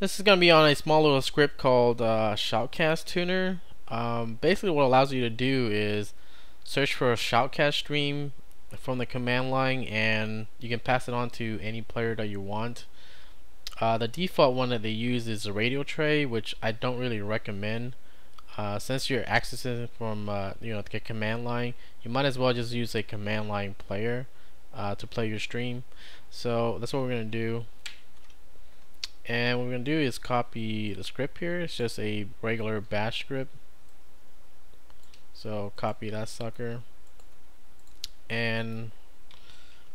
This is going to be on a small little script called uh, Shoutcast Tuner. Um, basically what it allows you to do is search for a Shoutcast stream from the command line and you can pass it on to any player that you want. Uh, the default one that they use is the radio tray which I don't really recommend. Uh, since you're accessing from uh, you know the command line you might as well just use a command line player uh, to play your stream so that's what we're gonna do and what we're going to do is copy the script here. It's just a regular bash script. So copy that sucker. And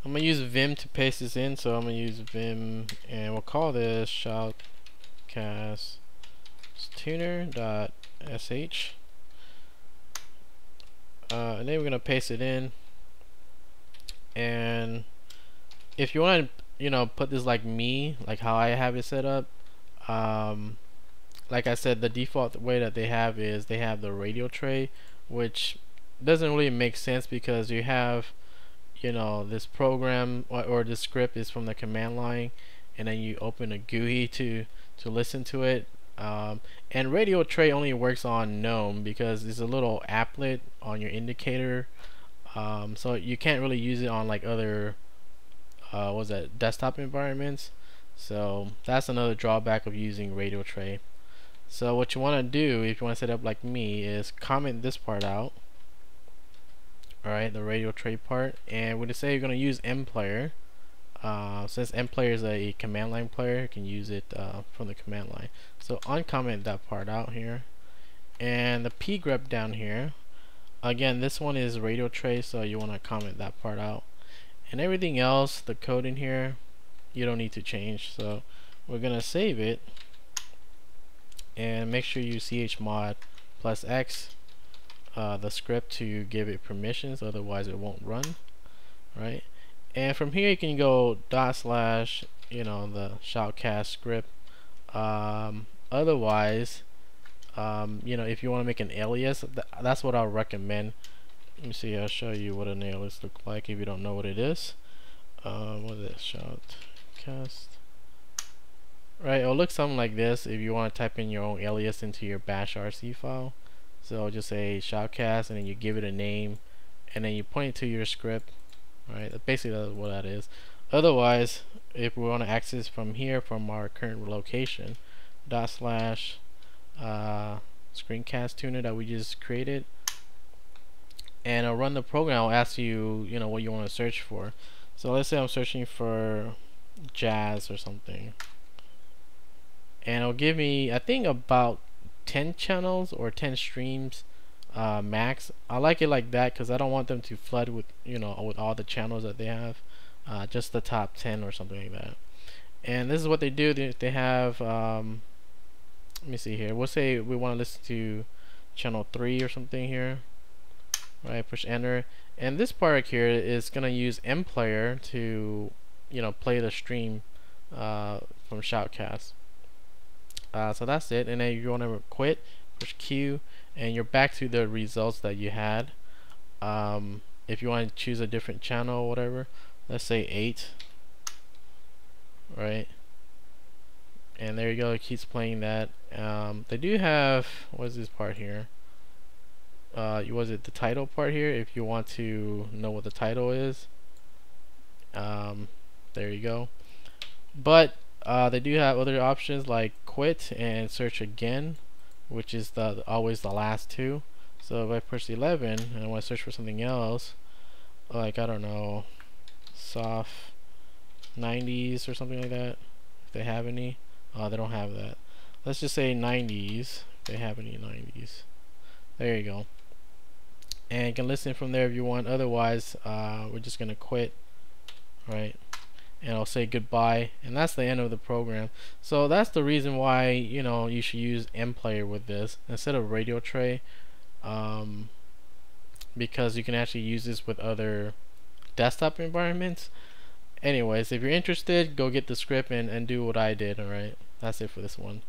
I'm gonna use Vim to paste this in. So I'm gonna use Vim and we'll call this shoutcast tuner.sh uh, and then we're gonna paste it in. And if you want to you know put this like me like how I have it set up um, like I said the default way that they have is they have the radio tray which doesn't really make sense because you have you know this program or, or this script is from the command line and then you open a GUI to to listen to it um, and radio tray only works on GNOME because it's a little applet on your indicator um, so you can't really use it on like other uh, was that desktop environments. So that's another drawback of using radio tray. So what you want to do if you want to set up like me is comment this part out. Alright the radio tray part. And when you say you're going to use mplayer uh, since mplayer is a command line player you can use it uh, from the command line. So uncomment that part out here. And the pgrep down here again this one is radio tray so you want to comment that part out and everything else the code in here you don't need to change. So we're gonna save it. And make sure you chmod plus x uh, the script to give it permissions otherwise it won't run right? And from here you can go dot slash you know the shoutcast script. Um, otherwise um, you know if you want to make an alias th that's what I'll recommend let me see I'll show you what an alias look like if you don't know what it is. Uh, what is it? Shoutcast right it'll look something like this if you want to type in your own alias into your bash rc file. So just say shoutcast and then you give it a name and then you point it to your script right? Basically that's what that is. Otherwise if we want to access from here from our current location dot slash uh, screencast tuner that we just created and I'll run the program. I'll ask you you know what you want to search for. So let's say I'm searching for jazz or something. And it'll give me I think about 10 channels or 10 streams uh, max. I like it like that because I don't want them to flood with you know with all the channels that they have uh, just the top 10 or something like that. And this is what they do. They, they have um, let me see here. We'll say we want to listen to channel 3 or something here right push enter. And this part here is gonna use mplayer to you know play the stream uh, from shoutcast. Uh, so that's it. And then you want to quit push Q and you're back to the results that you had. Um, if you want to choose a different channel or whatever let's say 8 right? And there you go it keeps playing that. Um, they do have what is this part here uh, was it the title part here? If you want to know what the title is um, there you go. But uh, they do have other options like quit and search again which is the always the last two. So if I push 11 and I want to search for something else like I don't know soft 90s or something like that if they have any. Uh, they don't have that. Let's just say 90s if they have any 90s there you go and you can listen from there if you want. Otherwise uh, we're just gonna quit right? And I'll say goodbye and that's the end of the program. So that's the reason why you know you should use mplayer with this instead of radio tray um, because you can actually use this with other desktop environments. Anyways if you're interested go get the script and, and do what I did alright that's it for this one